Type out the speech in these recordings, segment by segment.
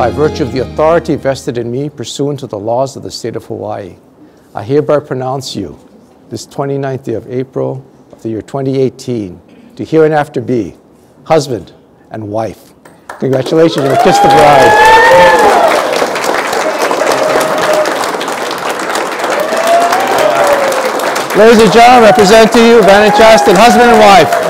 By virtue of the authority vested in me pursuant to the laws of the state of Hawaii, I hereby pronounce you this 29th day of April of the year 2018 to hereinafter be husband and wife. Congratulations, and kiss the bride. Ladies and gentlemen, represent to you Vanna Chastin, husband and wife.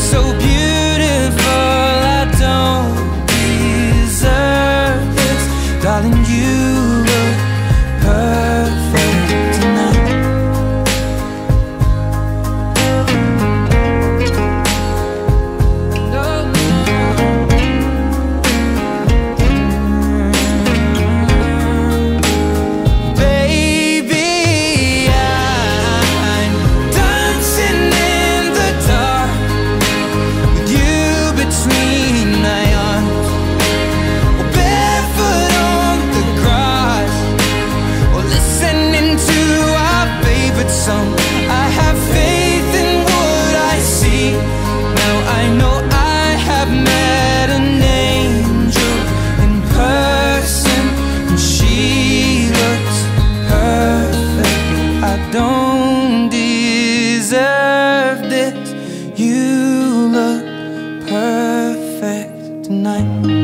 so night.